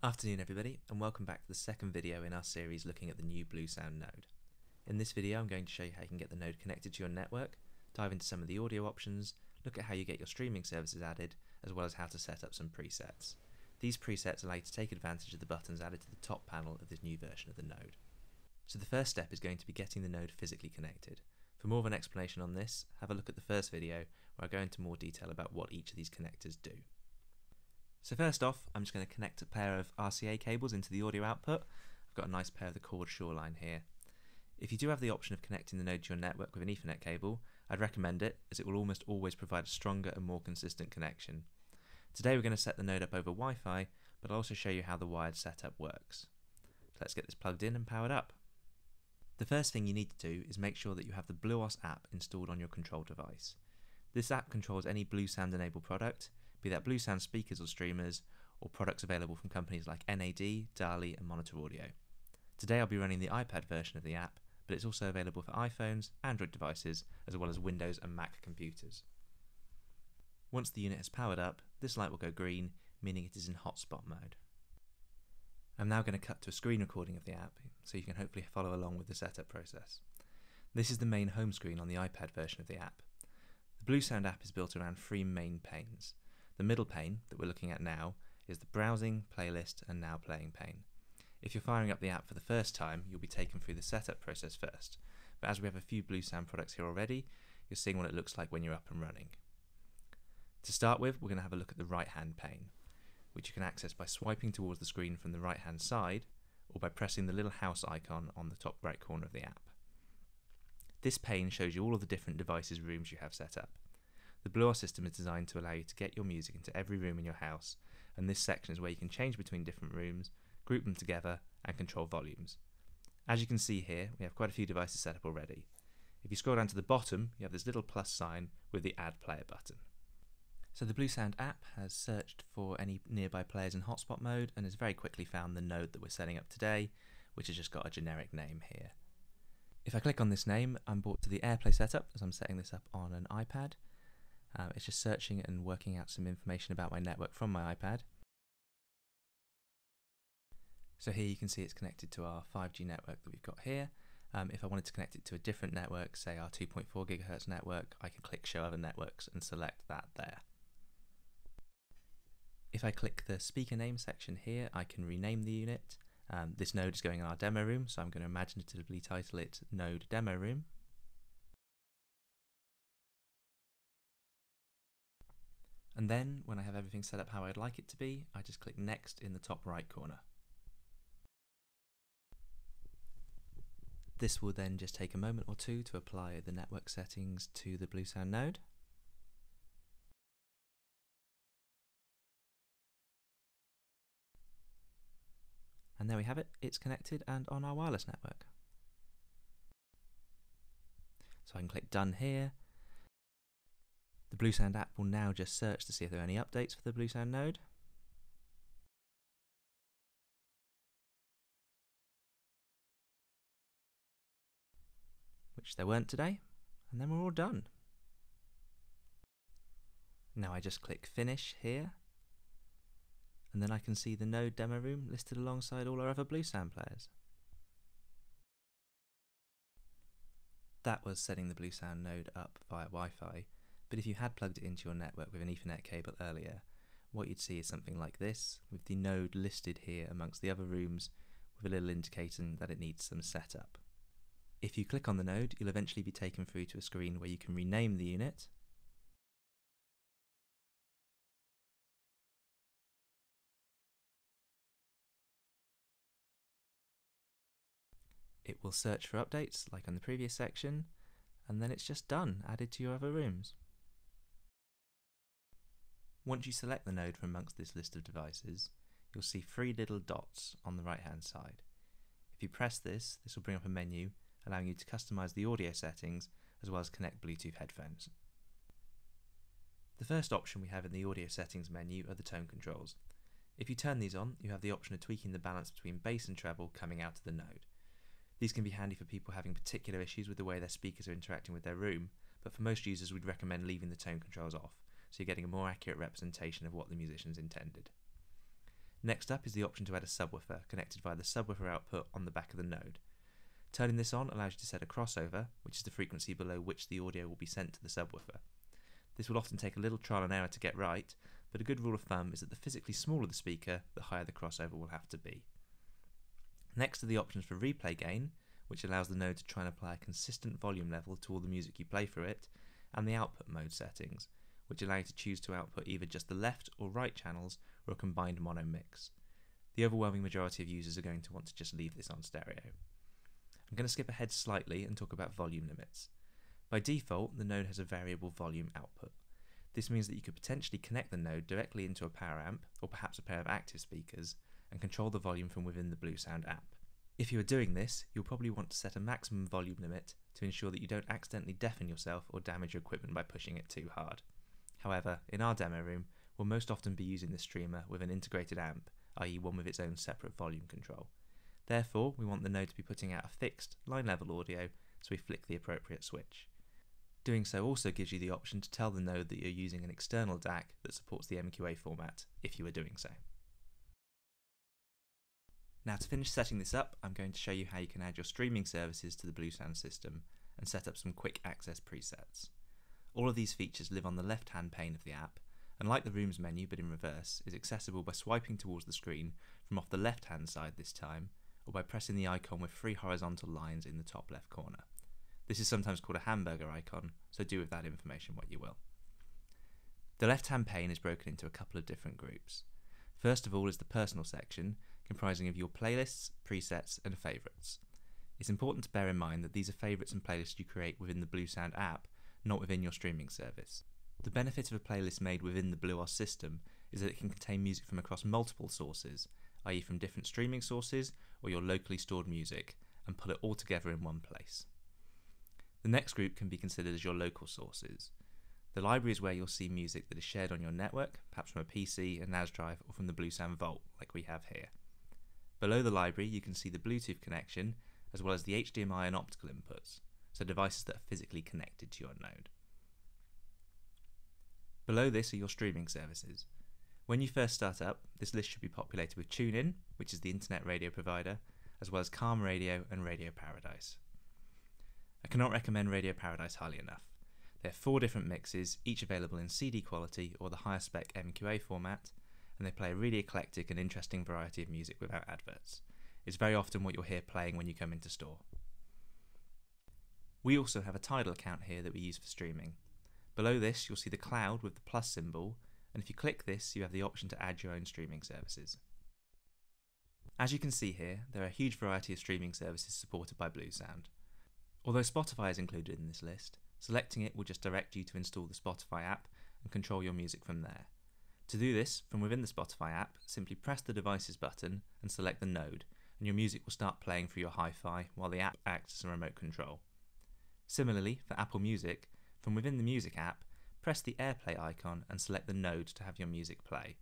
Afternoon everybody and welcome back to the second video in our series looking at the new Bluesound node. In this video I'm going to show you how you can get the node connected to your network, dive into some of the audio options, look at how you get your streaming services added, as well as how to set up some presets. These presets allow you to take advantage of the buttons added to the top panel of this new version of the node. So the first step is going to be getting the node physically connected. For more of an explanation on this, have a look at the first video where I go into more detail about what each of these connectors do. So first off, I'm just going to connect a pair of RCA cables into the audio output. I've got a nice pair of the Chord Shawline here. If you do have the option of connecting the node to your network with an Ethernet cable, I'd recommend it as it will almost always provide a stronger and more consistent connection. Today we're going to set the node up over Wi-Fi, but I'll also show you how the wired setup works. So let's get this plugged in and powered up. The first thing you need to do is make sure that you have the BlueOS app installed on your control device. This app controls any Bluesound enabled product, be that Bluesound speakers or streamers, or products available from companies like NAD, DALI, and Monitor Audio. Today I'll be running the iPad version of the app, but it's also available for iPhones, Android devices, as well as Windows and Mac computers. Once the unit has powered up, this light will go green, meaning it is in hotspot mode. I'm now going to cut to a screen recording of the app, so you can hopefully follow along with the setup process. This is the main home screen on the iPad version of the app. The Bluesound app is built around three main panes. The middle pane that we're looking at now is the Browsing, Playlist and Now Playing pane. If you're firing up the app for the first time, you'll be taken through the setup process first, but as we have a few Bluesound products here already, you're seeing what it looks like when you're up and running. To start with, we're going to have a look at the right hand pane, which you can access by swiping towards the screen from the right hand side or by pressing the little house icon on the top right corner of the app. This pane shows you all of the different devices rooms you have set up. The BlueOS system is designed to allow you to get your music into every room in your house, and this section is where you can change between different rooms, group them together, and control volumes. As you can see here, we have quite a few devices set up already. If you scroll down to the bottom, you have this little plus sign with the Add Player button. So the Bluesound app has searched for any nearby players in hotspot mode and has very quickly found the node that we're setting up today, which has just got a generic name here. If I click on this name, I'm brought to the AirPlay setup as I'm setting this up on an iPad. Um, it's just searching and working out some information about my network from my iPad. So here you can see it's connected to our 5G network that we've got here. Um, if I wanted to connect it to a different network, say our 2.4 gigahertz network, I can click Show Other Networks and select that there. If I click the speaker name section here, I can rename the unit. Um, this node is going in our demo room, so I'm going to imaginatively title it Node Demo Room. And then, when I have everything set up how I'd like it to be, I just click Next in the top right corner. This will then just take a moment or two to apply the network settings to the Bluesound node. And there we have it, it's connected and on our wireless network. So I can click Done here, the Bluesound app will now just search to see if there are any updates for the Bluesound node. Which there weren't today, and then we're all done. Now I just click Finish here, and then I can see the node demo room listed alongside all our other Bluesound players. That was setting the Bluesound node up via Wi-Fi, but if you had plugged it into your network with an Ethernet cable earlier, what you'd see is something like this, with the node listed here amongst the other rooms with a little indicating that it needs some setup. If you click on the node, you'll eventually be taken through to a screen where you can rename the unit. It will search for updates, like on the previous section, and then it's just done, added to your other rooms. Once you select the node from amongst this list of devices, you'll see three little dots on the right hand side. If you press this, this will bring up a menu allowing you to customize the audio settings as well as connect Bluetooth headphones. The first option we have in the audio settings menu are the tone controls. If you turn these on, you have the option of tweaking the balance between bass and treble coming out of the node. These can be handy for people having particular issues with the way their speakers are interacting with their room, but for most users we'd recommend leaving the tone controls off, so you're getting a more accurate representation of what the musicians intended. Next up is the option to add a subwoofer connected via the subwoofer output on the back of the node. Turning this on allows you to set a crossover, which is the frequency below which the audio will be sent to the subwoofer. This will often take a little trial and error to get right, but a good rule of thumb is that the physically smaller the speaker, the higher the crossover will have to be. Next are the options for replay gain, which allows the node to try and apply a consistent volume level to all the music you play through it, and the output mode settings, which allow you to choose to output either just the left or right channels or a combined mono mix. The overwhelming majority of users are going to want to just leave this on stereo. I'm going to skip ahead slightly and talk about volume limits. By default, the node has a variable volume output. This means that you could potentially connect the node directly into a power amp or perhaps a pair of active speakers and control the volume from within the Bluesound app. If you are doing this, you'll probably want to set a maximum volume limit to ensure that you don't accidentally deafen yourself or damage your equipment by pushing it too hard. However, in our demo room, we'll most often be using the streamer with an integrated amp, i.e. one with its own separate volume control. Therefore, we want the node to be putting out a fixed, line level audio, so we flick the appropriate switch. Doing so also gives you the option to tell the node that you're using an external DAC that supports the MQA format, if you are doing so. Now to finish setting this up, I'm going to show you how you can add your streaming services to the Bluesound system and set up some quick access presets. All of these features live on the left hand pane of the app, and like the Rooms menu but in reverse, is accessible by swiping towards the screen from off the left hand side this time, or by pressing the icon with three horizontal lines in the top left corner. This is sometimes called a hamburger icon, so do with that information what you will. The left hand pane is broken into a couple of different groups. First of all is the personal section, comprising of your playlists, presets, and favourites. It's important to bear in mind that these are favourites and playlists you create within the Bluesound app, not within your streaming service. The benefit of a playlist made within the BlueOS system is that it can contain music from across multiple sources, i.e., from different streaming sources or your locally stored music, and put it all together in one place. The next group can be considered as your local sources. The library is where you'll see music that is shared on your network, perhaps from a PC, a NAS drive, or from the Bluesound Vault, like we have here. Below the library, you can see the Bluetooth connection, as well as the HDMI and optical inputs, so devices that are physically connected to your node. Below this are your streaming services. When you first start up, this list should be populated with TuneIn, which is the internet radio provider, as well as Calm Radio and Radio Paradise. I cannot recommend Radio Paradise highly enough. They have four different mixes, each available in CD quality or the higher spec MQA format, and they play a really eclectic and interesting variety of music without adverts. It's very often what you'll hear playing when you come into store. We also have a Tidal account here that we use for streaming. Below this, you'll see the cloud with the plus symbol, and if you click this, you have the option to add your own streaming services. As you can see here, there are a huge variety of streaming services supported by Bluesound. Although Spotify is included in this list, selecting it will just direct you to install the Spotify app and control your music from there. To do this, from within the Spotify app, simply press the Devices button and select the node, and your music will start playing through your hi-fi while the app acts as a remote control. Similarly, for Apple Music, from within the Music app, press the AirPlay icon and select the node to have your music play.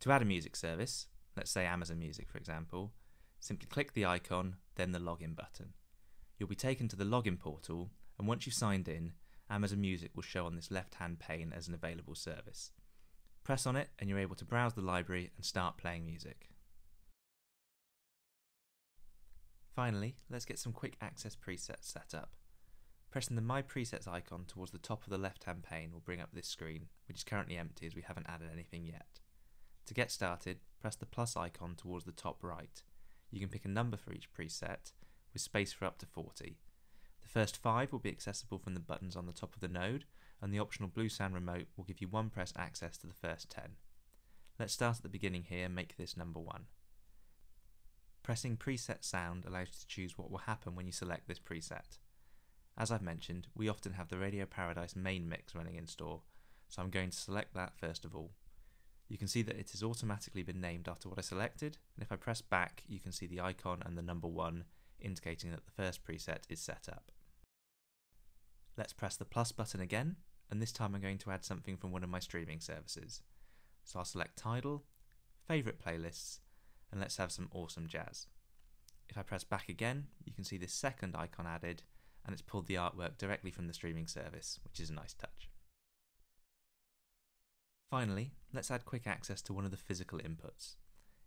To add a music service, let's say Amazon Music for example, simply click the icon, then the login button. You'll be taken to the login portal, and once you've signed in, Amazon Music will show on this left hand pane as an available service. Press on it and you're able to browse the library and start playing music. Finally, let's get some quick access presets set up. Pressing the My Presets icon towards the top of the left hand pane will bring up this screen, which is currently empty as we haven't added anything yet. To get started, press the plus icon towards the top right. You can pick a number for each preset, with space for up to 40. The first five will be accessible from the buttons on the top of the node, and the optional Bluesound remote will give you one press access to the first 10. Let's start at the beginning here and make this number 1. Pressing preset sound allows you to choose what will happen when you select this preset. As I've mentioned, we often have the Radio Paradise main mix running in store, so I'm going to select that first of all. You can see that it has automatically been named after what I selected, and if I press back you can see the icon and the number 1 indicating that the first preset is set up. Let's press the plus button again, and this time I'm going to add something from one of my streaming services. So I'll select Tidal, Favourite Playlists, and let's have some awesome jazz. If I press back again, you can see this second icon added, and it's pulled the artwork directly from the streaming service, which is a nice touch. Finally, let's add quick access to one of the physical inputs.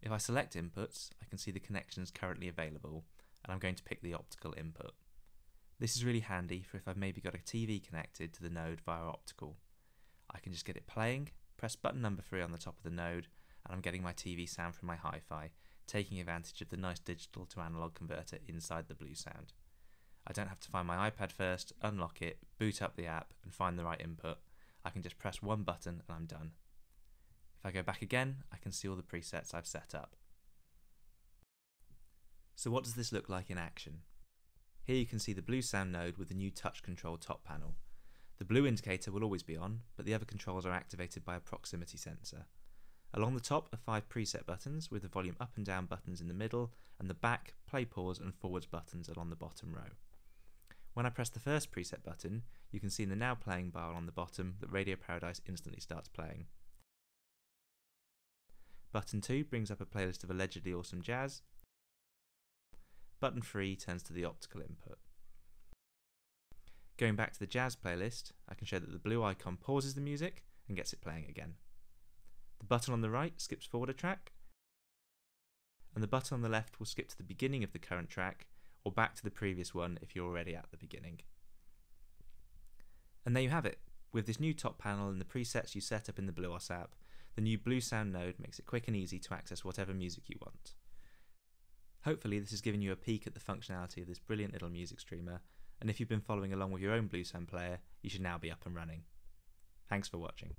If I select inputs, I can see the connections currently available, and I'm going to pick the optical input. This is really handy for if I've maybe got a TV connected to the node via optical. I can just get it playing, press button number 3 on the top of the node, and I'm getting my TV sound from my hi-fi, taking advantage of the nice digital to analog converter inside the Bluesound. I don't have to find my iPad first, unlock it, boot up the app, and find the right input. I can just press one button and I'm done. If I go back again, I can see all the presets I've set up. So what does this look like in action? Here you can see the Bluesound node with the new touch control top panel. The blue indicator will always be on, but the other controls are activated by a proximity sensor. Along the top are five preset buttons with the volume up and down buttons in the middle and the back, play pause and forwards buttons along the bottom row. When I press the first preset button, you can see in the now playing bar on the bottom that Radio Paradise instantly starts playing. Button 2 brings up a playlist of allegedly awesome jazz. Button 3 turns to the optical input. Going back to the jazz playlist, I can show that the blue icon pauses the music and gets it playing again. The button on the right skips forward a track, and the button on the left will skip to the beginning of the current track or back to the previous one if you're already at the beginning. And there you have it. With this new top panel and the presets you set up in the BlueOS app, the new Bluesound node makes it quick and easy to access whatever music you want. Hopefully this has given you a peek at the functionality of this brilliant little music streamer, and if you've been following along with your own Bluesound player, you should now be up and running. Thanks for watching.